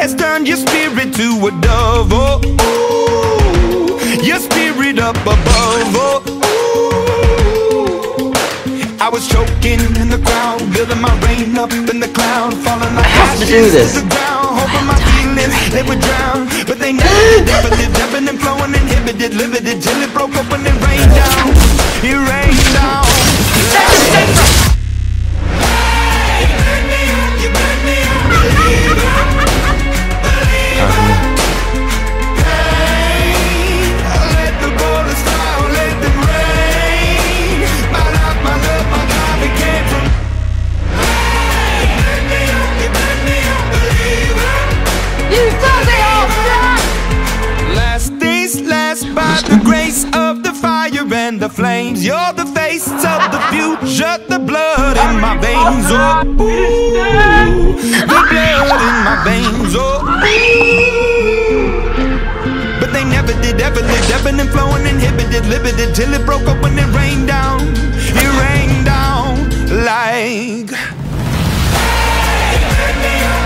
Has turned your spirit to a dove. Oh, ooh, your spirit up above. Oh, ooh. I was choking in the crowd, building my rain up in the cloud, falling like have to do this. to the ground, hoping my feelings they would drown, but they never did. Never did, and flowing, inhibited, limited, the flames. You're the face of the future, the blood in my veins. Oh, ooh, the blood in my veins. Oh, ooh. But they never did, ever lived, ebbing and flowing, inhibited, limited, till it broke up when it rained down. It rained down like. Up,